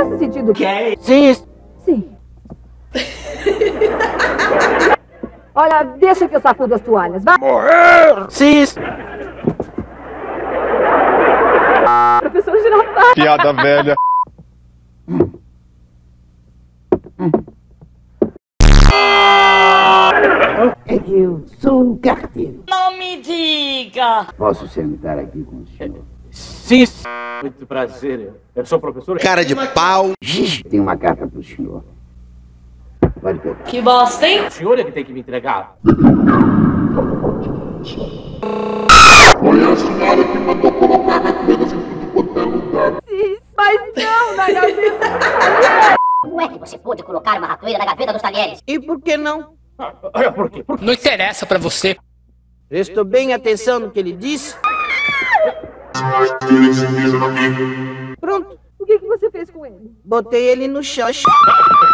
Está se sentindo Gay. Sim, Sim. Olha, deixa que eu sacudo as toalhas. Vai, sim. professor Girafales. Piada velha. Eu sou o carteiro. Não me diga! Posso sentar aqui com o senhor? Sim, muito prazer. Eu sou o professor. Cara de pau. Gigi, tem uma carta para o senhor. Pode pegar. Que bosta, hein? O senhor é que tem que me entregar. Mas não, na gaveta. Como é que você pôde colocar uma ratoeira na gaveta dos talheres? E por que não? Olha, por quê? Por quê? Não interessa pra você. Prestou bem atenção no que ele disse? Pronto, O que, que você fez com ele? botei ele no chão.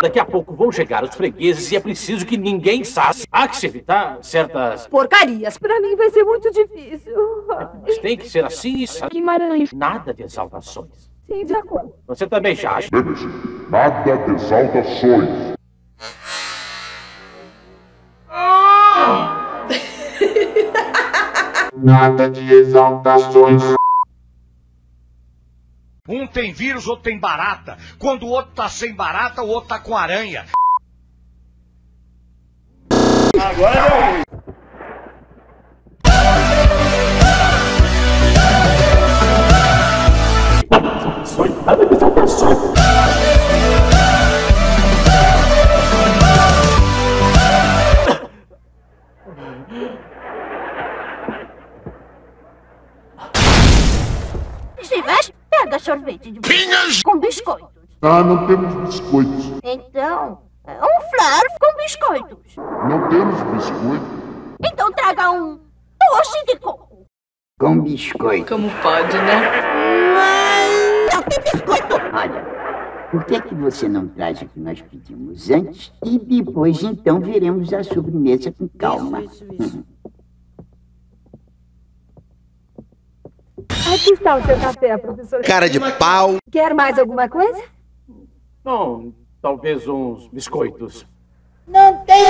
Daqui a pouco vão chegar os fregueses e é preciso que ninguém saiba. Há que se evitar certas... Porcarias. Pra mim vai ser muito difícil. Mas tem que ser assim e sabe? Guimarães. Nada de exaltações. Sim, de acordo. Você também já acha? Lembre-se, nada de exaltações. Nada de exaltações. Um tem vírus, outro tem barata. Quando o outro tá sem barata, o outro tá com aranha. Chivas, pega sorvete de Pinhas! com biscoitos. Ah, não temos biscoitos. Então, um flarf com biscoitos. Não temos biscoito. Então traga um doce de coco. Com biscoito. Como pode, né? Não tem biscoito. Olha, por que, que você não traz o que nós pedimos antes e depois então veremos a sobremesa com calma? Aqui está o seu café, professor. Cara de pau. Quer mais alguma coisa? Bom, talvez uns biscoitos. Não tem